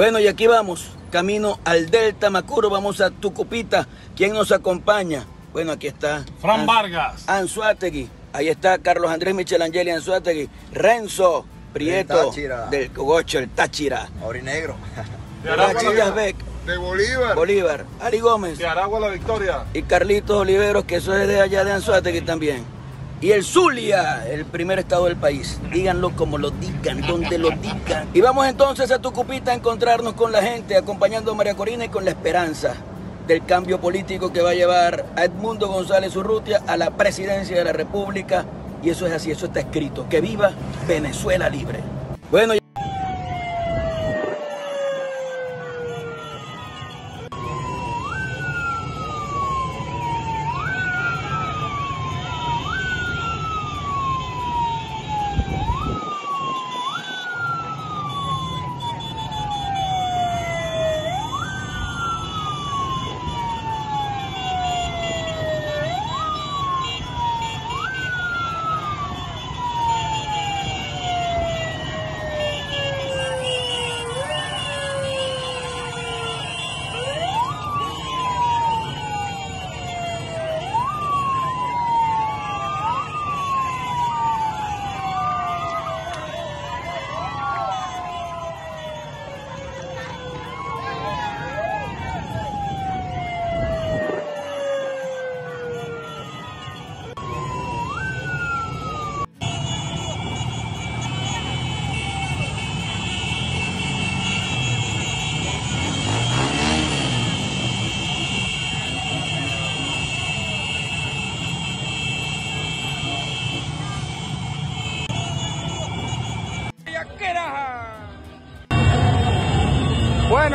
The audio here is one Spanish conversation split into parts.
Bueno, y aquí vamos, camino al Delta Macuro, vamos a Tucupita. ¿Quién nos acompaña? Bueno, aquí está. Fran Vargas. Anzuategui. Ahí está Carlos Andrés Michelangeli Anzuategui. Renzo Prieto. Del Cogocho, el Táchira. Aurinegro. Rachillas Beck. De Bolívar. Bolívar. Ari Gómez. De Aragua la Victoria. Y Carlitos Oliveros, que eso es de allá de Anzuategui también. Y el Zulia, el primer estado del país. Díganlo como lo digan, donde lo digan. Y vamos entonces a Tucupita a encontrarnos con la gente, acompañando a María Corina y con la esperanza del cambio político que va a llevar a Edmundo González Urrutia a la presidencia de la República. Y eso es así, eso está escrito. Que viva Venezuela libre. Bueno,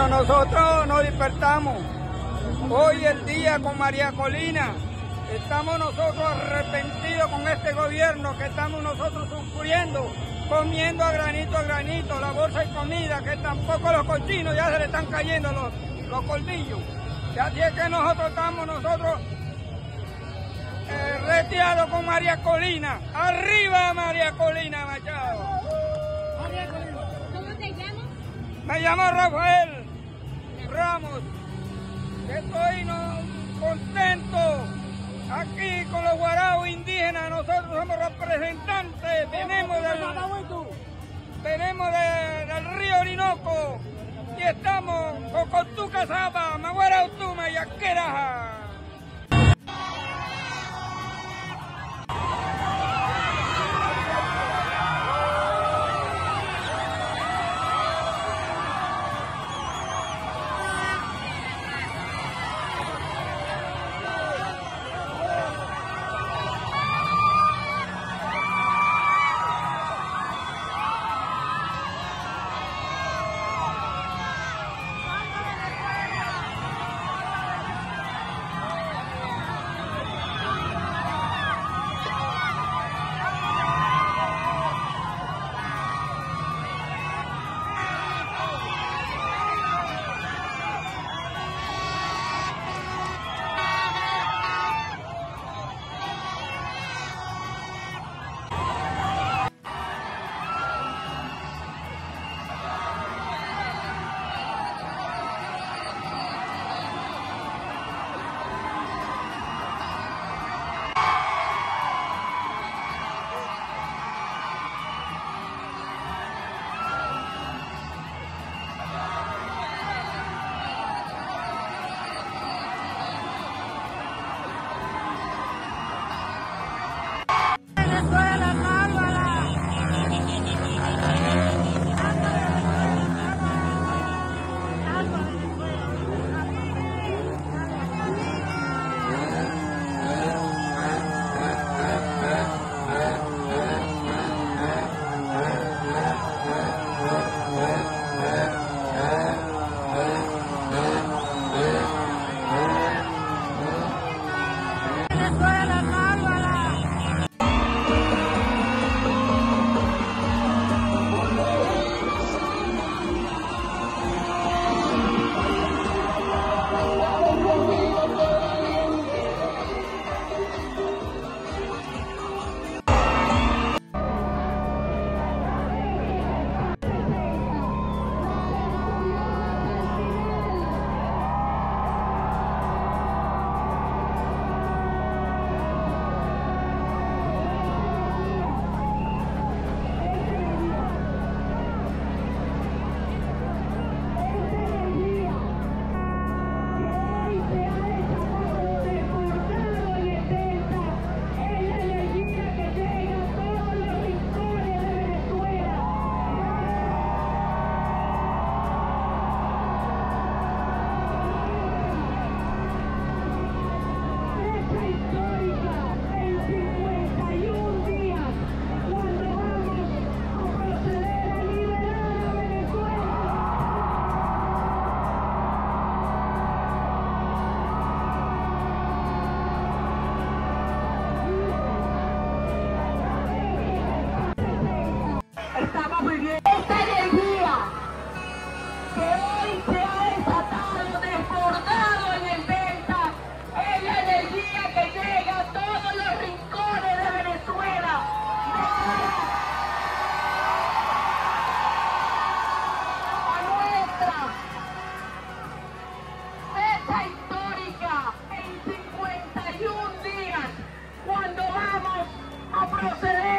nosotros hoy el día con María Colina. Estamos nosotros arrepentidos con este gobierno que estamos nosotros sufriendo, comiendo a granito a granito la bolsa de comida, que tampoco los cochinos ya se le están cayendo los, los colmillos. Y así es que nosotros estamos nosotros eh, retirados con María Colina. ¡Arriba María Colina, Machado! ¿Cómo te llamas? Me llamo Rafael Ramos. Estoy no, contento aquí con los guaraos indígenas. Nosotros somos representantes. Venimos del, venimos de- del río Orinoco. Y estamos con Cotuca Zapa, Maguara Utuma y Aqueraja. no procede.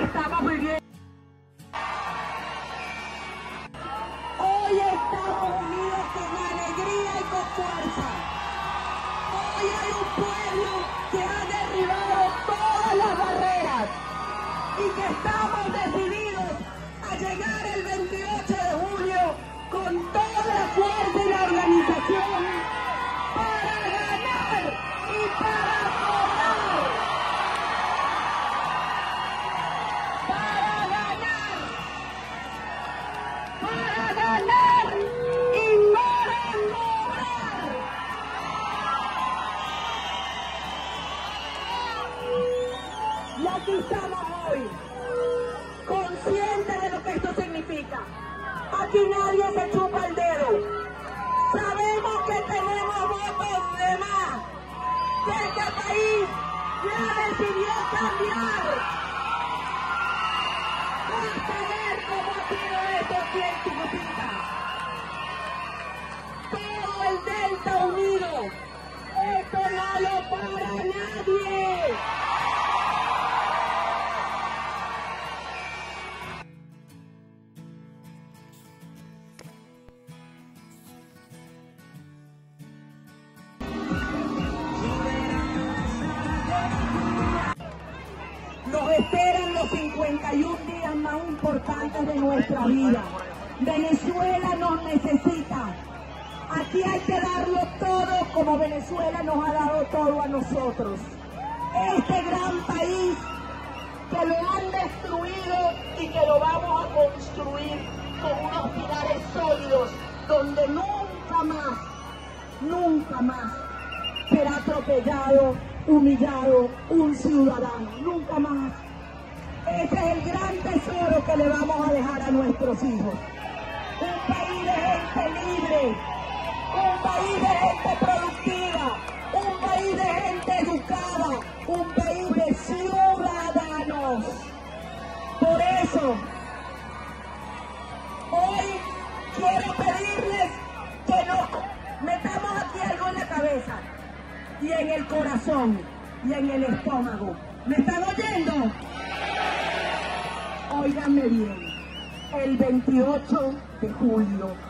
estaba muy bien. Hoy estamos unidos con alegría y con fuerza. Hoy hay un pueblo que ha derribado todas las barreras y que estamos decididos. 51 días más importantes de nuestra vida. Venezuela nos necesita. Aquí hay que darlo todo como Venezuela nos ha dado todo a nosotros. Este gran país que lo han destruido y que lo vamos a construir con unos pilares sólidos donde nunca más, nunca más será atropellado, humillado un ciudadano, nunca más. Ese es el gran tesoro que le vamos a dejar a nuestros hijos. Un país de gente libre, un país de gente productiva, un país de gente educada, un país de ciudadanos. Por eso, hoy quiero pedirles que nos metamos aquí algo en la cabeza y en el corazón y en el estómago. ¿Me están oyendo? Óiganme bien, el 28 de julio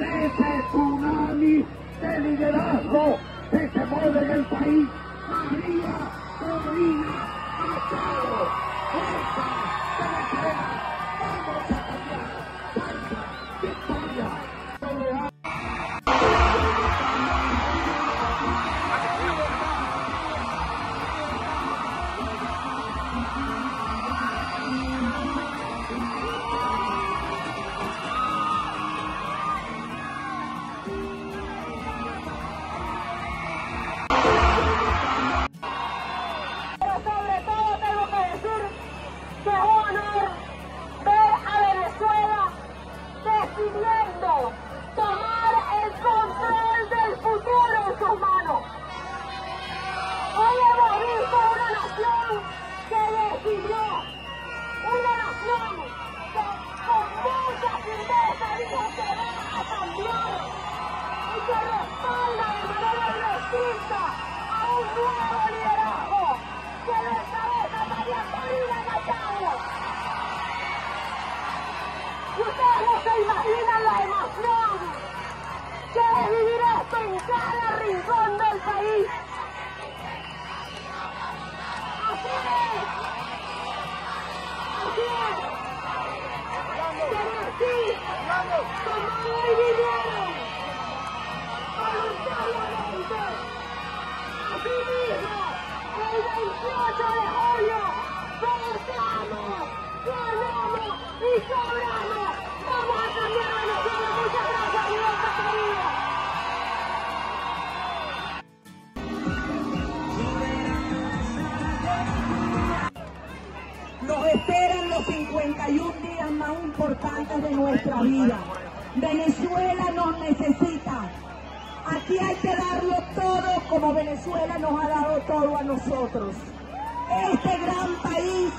de ese se imaginan la emoción que es vivir esto en cada rincón del país. Así es. Así es. Pero así, como hoy vinieron, voluntariamente, así mismo, el 28 de julio, votamos, ganamos y sobramos. Nos esperan los 51 días más importantes de nuestra vida. Venezuela nos necesita. Aquí hay que darlo todo como Venezuela nos ha dado todo a nosotros. Este gran país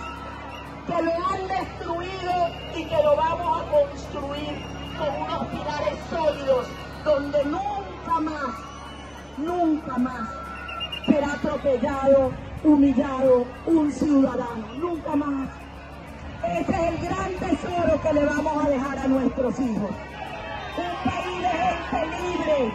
que lo han destruido y que lo vamos a construir con unos pilares sólidos donde nunca más, nunca más será atropellado, humillado un ciudadano, nunca más. Ese es el gran tesoro que le vamos a dejar a nuestros hijos. Un país de gente libre,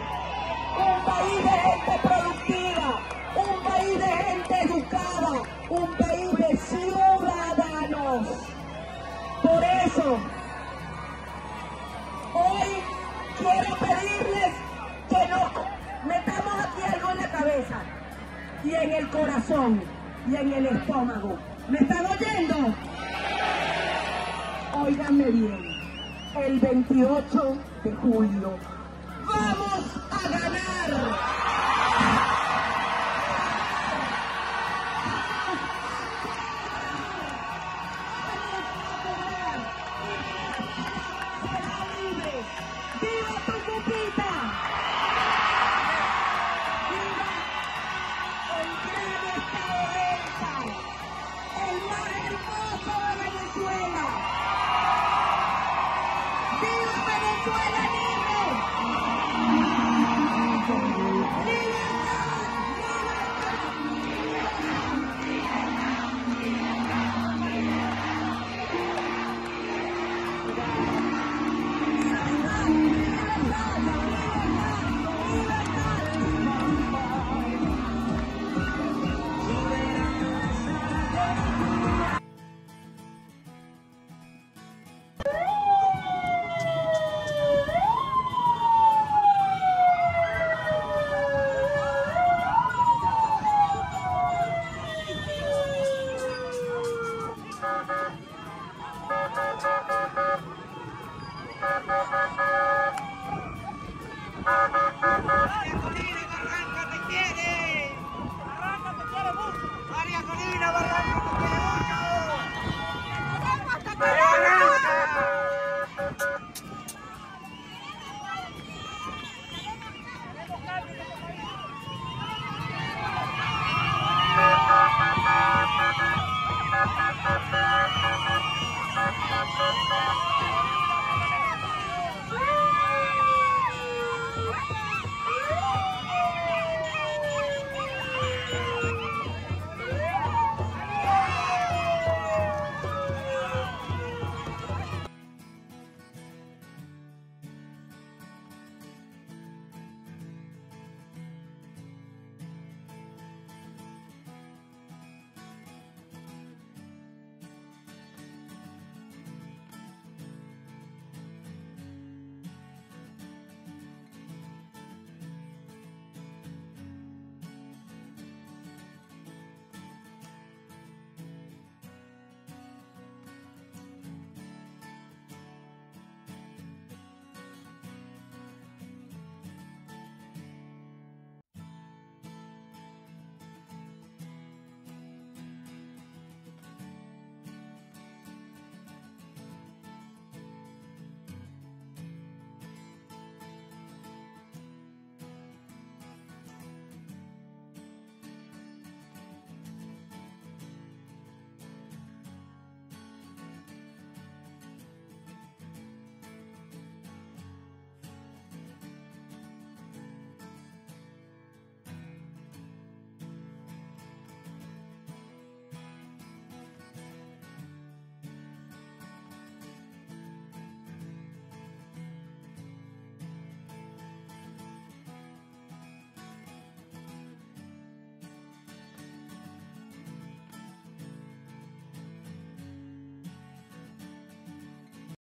y en el estómago. ¿Me están oyendo? Óiganme bien, el 28 de julio vamos a ganar.